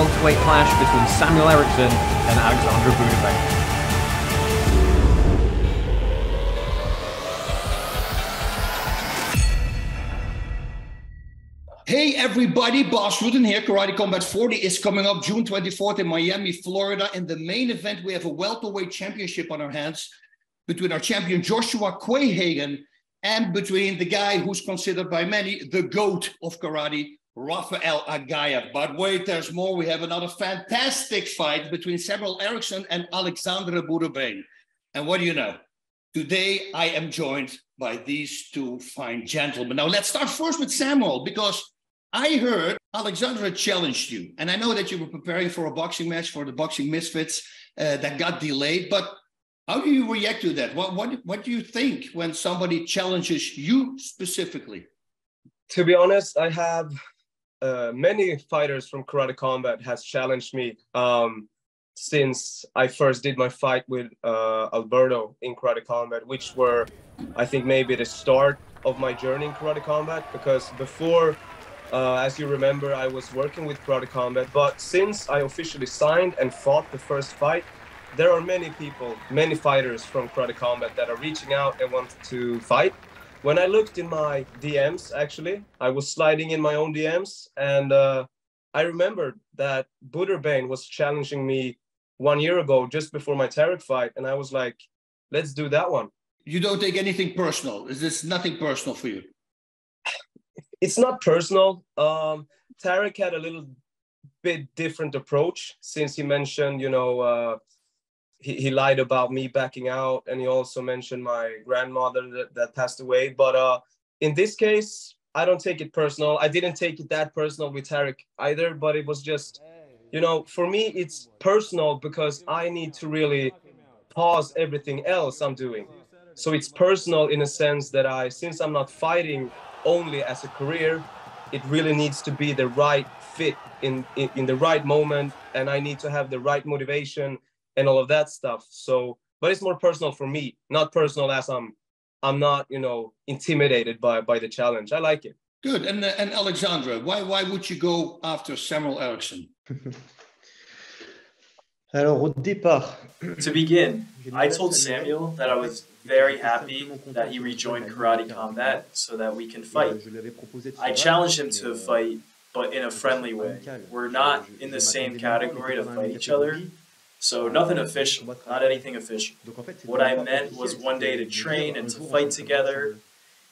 welterweight clash between Samuel Ericsson and Alexandre Bouderbane. Hey everybody, Bas Rutten here. Karate Combat 40 is coming up June 24th in Miami, Florida. In the main event, we have a welterweight championship on our hands between our champion Joshua Quayhagen and between the guy who's considered by many the GOAT of karate, Rafael Aghayev. But wait, there's more. We have another fantastic fight between Samuel Ericsson and Alexandre Bouderbane. And what do you know? Today I am joined by these two fine gentlemen. Now let's start first with Samuel because I heard Alexandre challenged you, and I know that you were preparing for a boxing match for the Boxing Misfits uh, that got delayed. But how do you react to that? What, what what do you think when somebody challenges you specifically? To be honest, I have uh, many fighters from Karate Combat has challenged me um, since I first did my fight with uh, Alberto in Karate Combat, which were, I think, maybe the start of my journey in Karate Combat. Because before uh, as you remember, I was working with Karate Combat, but since I officially signed and fought the first fight, there are many people, many fighters from Karate Combat that are reaching out and want to fight. When I looked in my DMs, actually, I was sliding in my own DMs, and uh, I remembered that Bouderbane was challenging me one year ago, just before my Tarek fight, and I was like, let's do that one. You don't take anything personal. Is this nothing personal for you? it's not personal. Um, Tarek had a little bit different approach since he mentioned, you know, uh, he, he lied about me backing out, and he also mentioned my grandmother that, that passed away. But uh, in this case, I don't take it personal. I didn't take it that personal with Tarek either, but it was just, you know, for me, it's personal because I need to really pause everything else I'm doing. So it's personal in a sense that I, since I'm not fighting only as a career. It really needs to be the right fit in, in, in the right moment, and I need to have the right motivation and all of that stuff. So, but it's more personal for me, not personal as I'm I'm not, you know, intimidated by by the challenge. I like it. Good. And uh, and Alexandra, why why would you go after Samuel Ericsson? Alors, au départ, to begin, I told Samuel that I was very happy that he rejoined Karate Combat so that we can fight. I challenged him to fight, but in a friendly way. We're not in the same category to fight each other, so nothing official, not anything official. What I meant was one day to train and to fight together,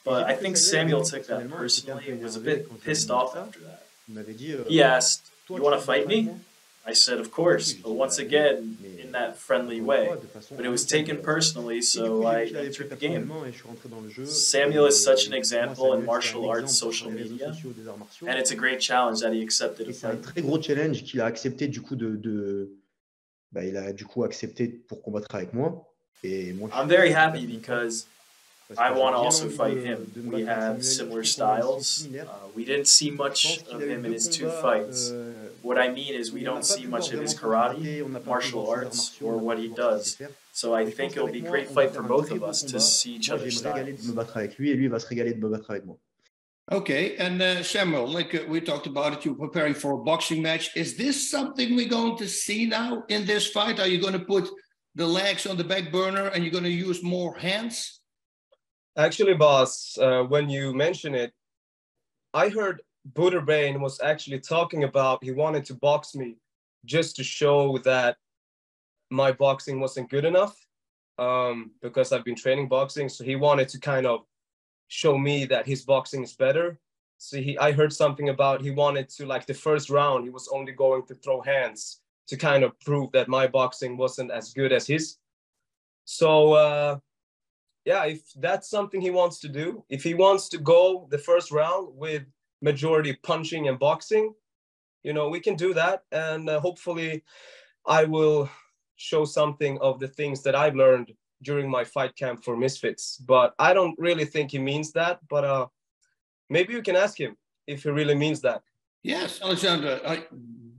but I think Samuel took that personally and was a bit pissed off after that. He asked, You want to fight me? I said, of course, but once again, in that friendly way. But it was taken personally, so I entered the game. Samuel is such an example in martial arts social media, and it's a great challenge that he accepted. C'est un très gros challenge qu'il a accepté du coup de... Bah, il a du coup accepté pour combattre avec moi. Et moi, I'm very happy because I want to also fight him. We have similar styles. Uh, we didn't see much of him in his two fights. What I mean is we don't see much of his karate, martial arts, or what he does. So I think it'll be a great fight for both of us to see each other's styles. Okay, and uh, Samuel, like uh, we talked about it, you're preparing for a boxing match. Is this something we're going to see now in this fight? Are you going to put the legs on the back burner and you're going to use more hands? Actually, Bas, uh, when you mention it, I heard Bouderbane was actually talking about he wanted to box me just to show that my boxing wasn't good enough um, because I've been training boxing. So he wanted to kind of show me that his boxing is better. So he, I heard something about he wanted to like the first round he was only going to throw hands to kind of prove that my boxing wasn't as good as his. So uh, yeah, if that's something he wants to do, if he wants to go the first round with majority punching and boxing, you know, we can do that. And uh, hopefully, I will show something of the things that I've learned during my fight camp for Misfits. But I don't really think he means that. But uh, maybe you can ask him if he really means that. Yes, Alexandre. I,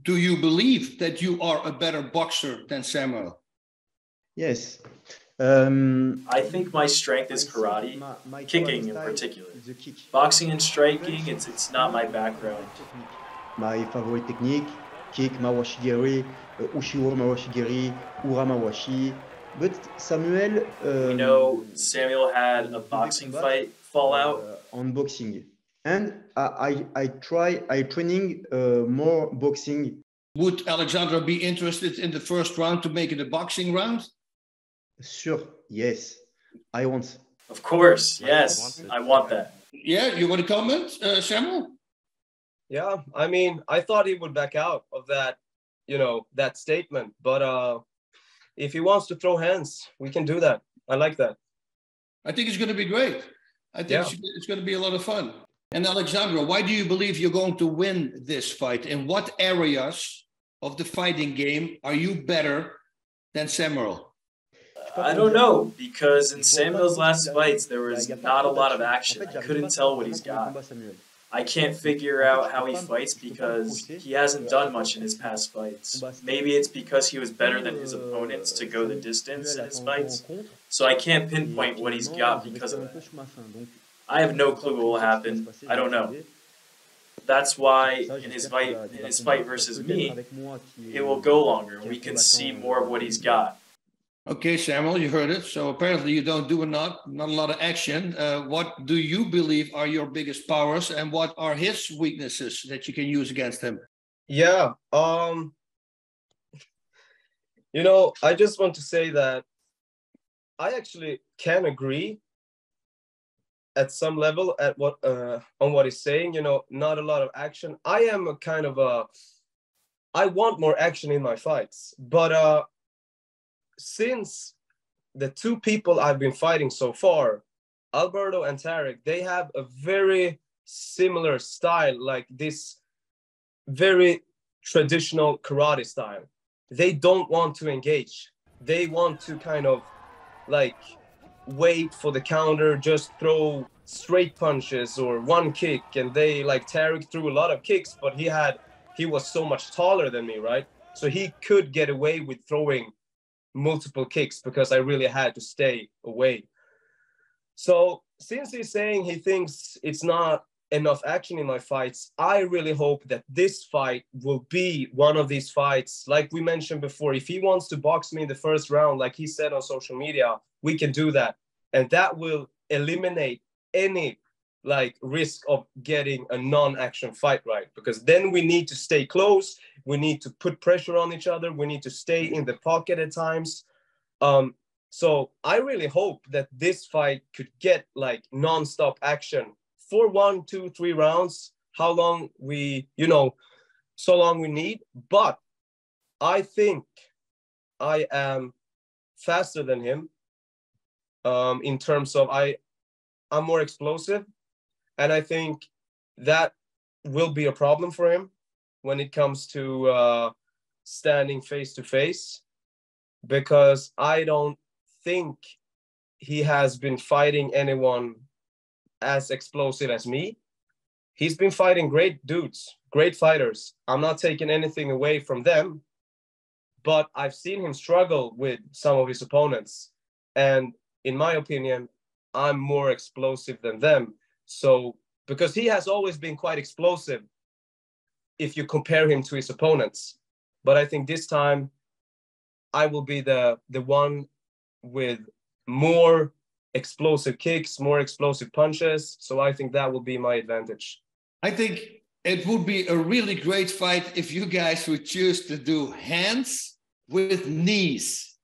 do you believe that you are a better boxer than Samuel? Yes. Um, I think my strength is karate, kicking in particular. Boxing and striking, it's, it's not my background. My favorite technique kick Mawashi geri, uh, Ushiro Mawashi geri, Ura Mawashi. But Samuel. Um, we know Samuel had a boxing fight fallout. Uh, on boxing. And I, I, I try, I training uh, more boxing. Would Alexandra be interested in the first round to make it a boxing round? Sure, yes. I want. Of course, yes. I want that. Yeah, you want to comment, uh, Samuel? Yeah, I mean, I thought he would back out of that, you know, that statement. But uh, if he wants to throw hands, we can do that. I like that. I think it's going to be great. I think yeah. it's, it's going to be a lot of fun. And Alexandra, why do you believe you're going to win this fight? In what areas of the fighting game are you better than Samuel? I don't know because in Samuel's last fights there was not a lot of action. I couldn't tell what he's got. I can't figure out how he fights because he hasn't done much in his past fights. Maybe it's because he was better than his opponents to go the distance in his fights. So I can't pinpoint what he's got because of that. I have no clue what will happen. I don't know. That's why in his fight in his fight versus me, it will go longer. We can see more of what he's got. Okay, Samuel, you heard it. So apparently you don't do a not not a lot of action. Uh, what do you believe are your biggest powers, and what are his weaknesses that you can use against him? Yeah, um, you know, I just want to say that I actually can agree at some level at what uh, on what he's saying. You know, not a lot of action. I am a kind of a I want more action in my fights, but uh, since the two people I've been fighting so far, Alberto and Tarek, they have a very similar style, like this very traditional karate style. They don't want to engage. They want to kind of like wait for the counter, just throw straight punches or one kick. And they like Tarek threw a lot of kicks, but he had he was so much taller than me, right? So he could get away with throwing multiple kicks because I really had to stay away. So since he's saying he thinks it's not enough action in my fights, I really hope that this fight will be one of these fights. Like we mentioned before, if he wants to box me in the first round, like he said on social media, we can do that. And that will eliminate any like risk of getting a non-action fight right because then we need to stay close we need to put pressure on each other. We need to stay in the pocket at times. Um so i really hope that this fight could get like non-stop action for one two three rounds. How long we you know so long we need. But i think i am faster than him um in terms of i i'm more explosive. And I think that will be a problem for him when it comes to uh, standing face to face, because I don't think he has been fighting anyone as explosive as me. He's been fighting great dudes, great fighters. I'm not taking anything away from them, but I've seen him struggle with some of his opponents. And in my opinion, I'm more explosive than them. So, because he has always been quite explosive if you compare him to his opponents. But I think this time I will be the the one with more explosive kicks, more explosive punches. So I think that will be my advantage. I think it would be a really great fight if you guys would choose to do hands with knees.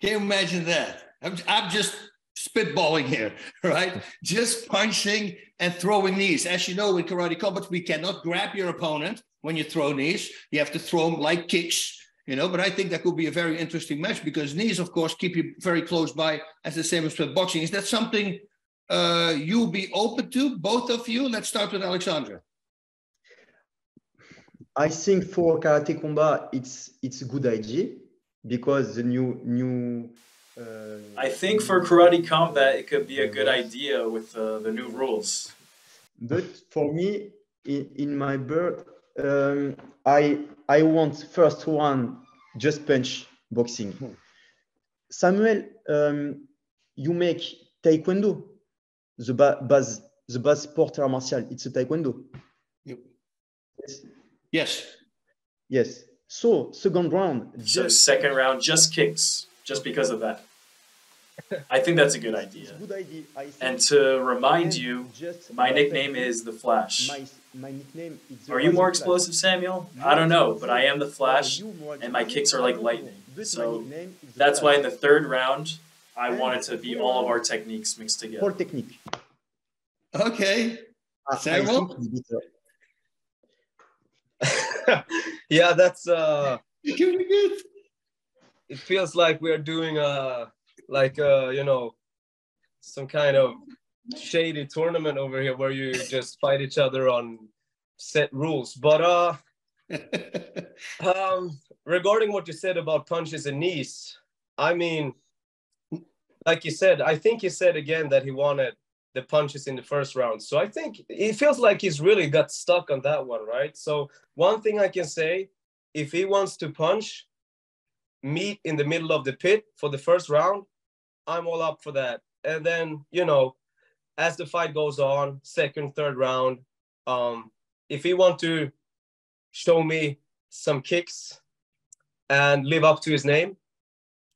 Can you imagine that? I'm, I'm just spitballing here, right? Just punching and throwing knees. As you know, in karate combat, we cannot grab your opponent when you throw knees. You have to throw them like kicks, you know. But I think that could be a very interesting match because knees, of course, keep you very close by, as the same as with boxing. Is that something uh, you'll be open to, both of you? Let's start with Alexandra. I think for karate combat, it's it's a good idea because the new new I think for karate combat, it could be a good idea with uh, the new rules. But for me, in, in my birth, um, I I want first one just punch boxing. Samuel, um, you make taekwondo, the ba base the base sport martial. It's a taekwondo. Yep. Yes. Yes. Yes. So second round. Just second round, just kicks, just because of that. I think that's a good idea. Good idea. And to remind you, my nickname is the Flash. My, my nickname is Are you more explosive, Samuel? I don't know, but I am the Flash, and my kicks are like lightning. So that's why in the third round, I wanted to be all of our techniques mixed together. All technique. Okay. Ah, Samuel? yeah, that's uh it feels like we're doing uh like uh you know some kind of shady tournament over here where you just fight each other on set rules. But uh um regarding what you said about punches and knees, I mean like you said, I think he said again that he wanted the punches in the first round. So I think it feels like he's really got stuck on that one, right? So one thing I can say, if he wants to punch, meet in the middle of the pit for the first round, I'm all up for that. And then, you know, as the fight goes on, second, third round, um, if he want to show me some kicks and live up to his name,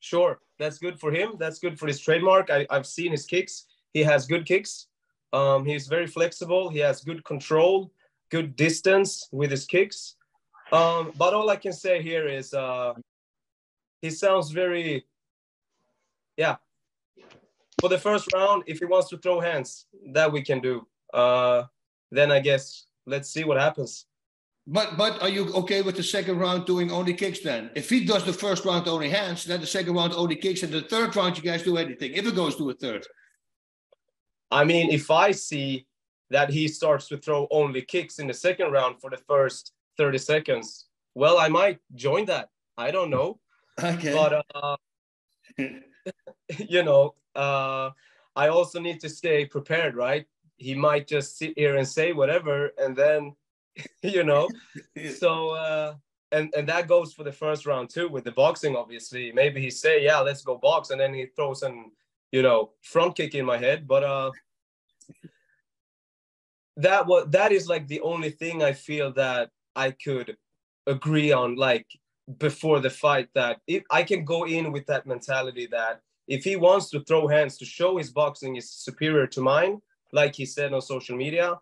sure, that's good for him. That's good for his trademark. I, I've seen his kicks. He has good kicks. Um, he's very flexible. He has good control, good distance with his kicks. Um, but all I can say here is uh, he sounds very, yeah. For the first round, if he wants to throw hands, that we can do. Uh, then I guess let's see what happens. But but are you okay with the second round doing only kicks then? If he does the first round only hands, then the second round only kicks, and the third round you guys do anything. If it goes to a third. I mean, if I see that he starts to throw only kicks in the second round for the first 30 seconds, well, I might join that. I don't know. Okay. But, uh, you know, uh, I also need to stay prepared, right? He might just sit here and say whatever, and then, you know, so, uh, and, and that goes for the first round too with the boxing, obviously. Maybe he say, yeah, let's go box, and then he throws an you know, front kick in my head. But uh, that was that is like the only thing I feel that I could agree on, like before the fight. That if I can go in with that mentality that if he wants to throw hands to show his boxing is superior to mine, like he said on social media,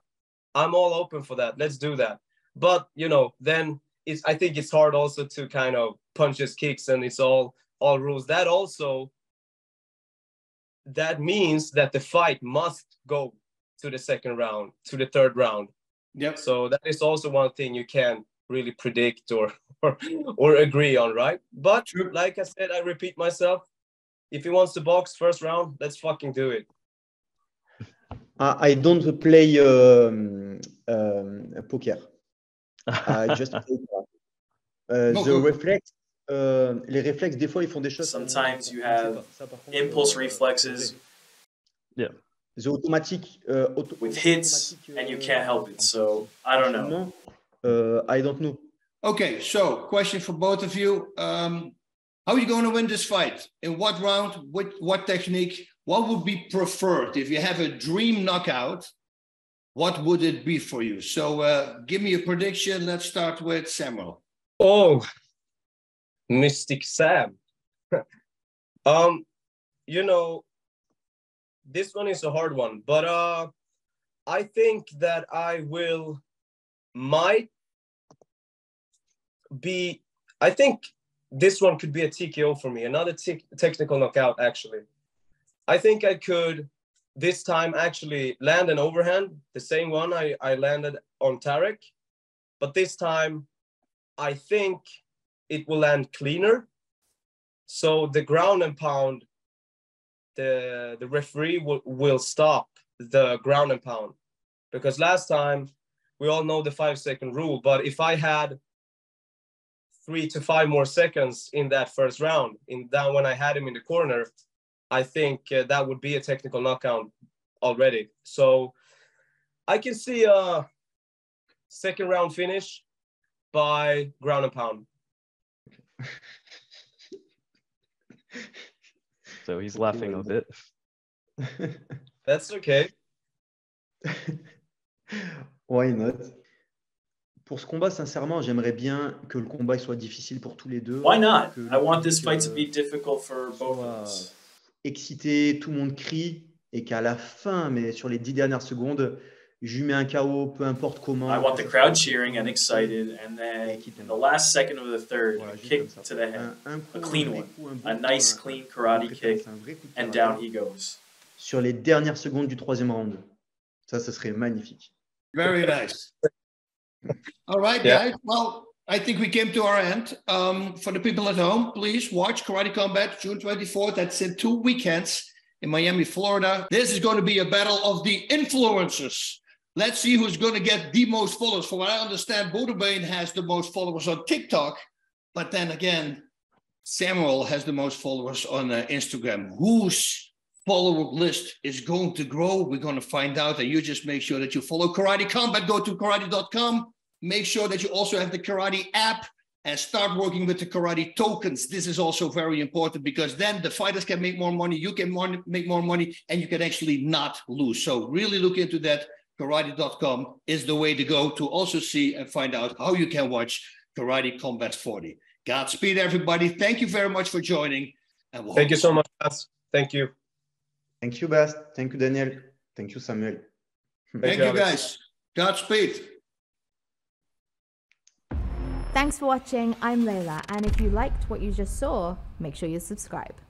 I'm all open for that. Let's do that. But you know, then it's I think it's hard also to kind of punch his kicks and it's all all rules. That also that means that the fight must go to the second round, to the third round. Yep. So that is also one thing you can't really predict or or, or agree on, right? But True. like I said, I repeat myself. If he wants to box first round, let's fucking do it. I don't play um, um, poker. I just play uh, No, the go- reflex, euh, les réflexes, des fois, ils font des choses. Sometimes you have pas. Ça, par contre, impulse reflexes. Yeah. The automatic, euh, auto- with hits, and you can't help it. So I don't know. Uh, I don't know. Okay, so question for both of you. Um, how are you going to win this fight? In what round? With what technique? What would be preferred? If you have a dream knockout, what would it be for you? So uh, give me a prediction. Let's start with Samuel. Oh, Mystic Sam. um, you know, this one is a hard one, but uh, I think that I will might be. I think this one could be a TKO for me, another te- technical knockout. Actually, I think I could this time actually land an overhand, the same one I, I landed on Tarek, but this time I think it will land cleaner. So the ground and pound, the the referee will, will stop the ground and pound because last time we all know the five second rule. But if I had three to five more seconds in that first round, in that when I had him in the corner, I think uh, that would be a technical knockout already. So I can see a second round finish by ground and pound. So he's laughing a bit. That's okay. Why not? Pour ce combat, sincèrement, j'aimerais bien que le combat soit difficile pour tous les deux. Why not? I want this fight to be difficult for both of us. Excité, tout le monde crie, et qu'à la fin, mais sur les dix dernières secondes, je lui mets un KO, peu importe comment. I want the crowd cheering and excited, and then in the last second of the third, a kick to the head, a clean one, a nice clean karate kick, and down he goes. Sur les dernières secondes du troisième round. Ça, ce serait magnifique. Very nice. All right, yeah. guys. Well, I think we came to our end. Um, for the people at home, please watch Karate Combat June 24th. That's in two weekends in Miami, Florida. This is going to be a battle of the influencers. Let's see who's going to get the most followers. For what I understand, Bouderbane has the most followers on TikTok, but then again, Samuel has the most followers on uh, Instagram. Whose follower list is going to grow? We're going to find out. And you just make sure that you follow Karate Combat. Go to karate.com. Make sure that you also have the Karate app and start working with the karate tokens. This is also very important because then the fighters can make more money, you can more, make more money, and you can actually not lose. So really look into that karate.com is the way to go to also see and find out how you can watch Karate Combat 40. Godspeed, everybody. Thank you very much for joining. And we'll Thank you so much, Thank you. Thank you, Bas. Thank you, Daniel. Thank you, Samuel. Hmm. Thank, Thank you, guys. Godspeed. Thanks for watching. I'm Layla, and if you liked what you just saw, make sure you subscribe.